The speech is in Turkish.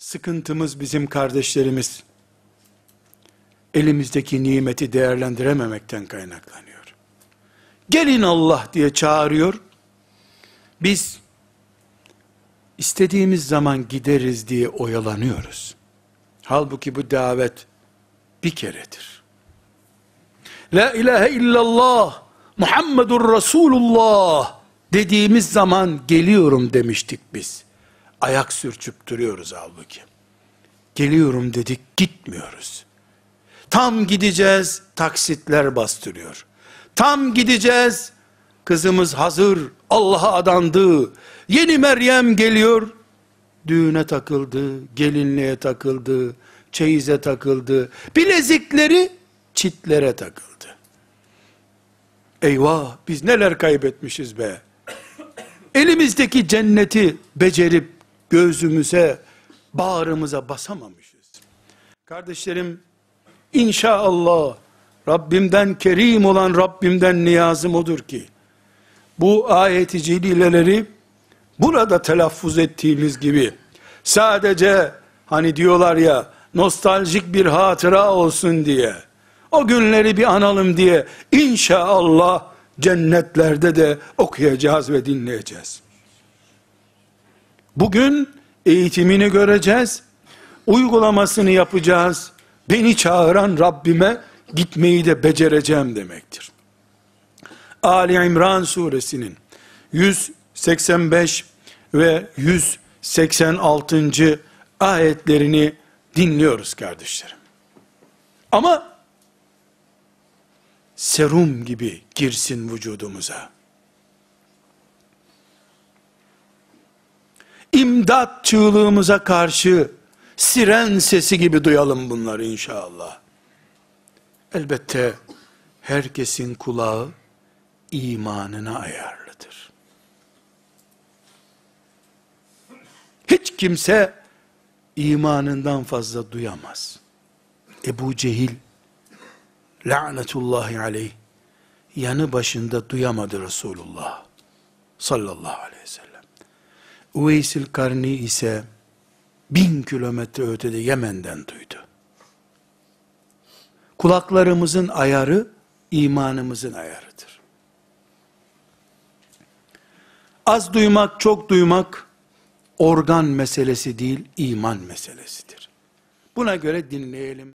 Sıkıntımız bizim kardeşlerimiz elimizdeki nimeti değerlendirememekten kaynaklanıyor. Gelin Allah diye çağırıyor. Biz istediğimiz zaman gideriz diye oyalanıyoruz. Halbuki bu davet bir keredir. La ilahe illallah Muhammedur Resulullah dediğimiz zaman geliyorum demiştik biz. Ayak sürçüp duruyoruz halbuki. Geliyorum dedik gitmiyoruz. Tam gideceğiz taksitler bastırıyor. Tam gideceğiz kızımız hazır Allah'a adandı. Yeni Meryem geliyor. Düğüne takıldı, gelinliğe takıldı, çeyize takıldı. Bilezikleri çitlere takıldı. Eyvah biz neler kaybetmişiz be. Elimizdeki cenneti becerip gözümüze, bağrımıza basamamışız. Kardeşlerim, inşallah Rabbimden kerim olan Rabbimden niyazım odur ki, bu ayeti celileleri burada telaffuz ettiğimiz gibi, sadece hani diyorlar ya, nostaljik bir hatıra olsun diye, o günleri bir analım diye, inşallah cennetlerde de okuyacağız ve dinleyeceğiz. Bugün eğitimini göreceğiz, uygulamasını yapacağız. Beni çağıran Rabbime gitmeyi de becereceğim demektir. Ali İmran suresinin 185 ve 186. ayetlerini dinliyoruz kardeşlerim. Ama serum gibi girsin vücudumuza. İmdat çığlığımıza karşı siren sesi gibi duyalım bunları inşallah. Elbette herkesin kulağı imanına ayarlıdır. Hiç kimse imanından fazla duyamaz. Ebu Cehil lanetullahi aleyh yanı başında duyamadı Resulullah sallallahu aleyhi ve sellem. Uveysil Karni ise bin kilometre ötede Yemen'den duydu. Kulaklarımızın ayarı imanımızın ayarıdır. Az duymak, çok duymak organ meselesi değil, iman meselesidir. Buna göre dinleyelim.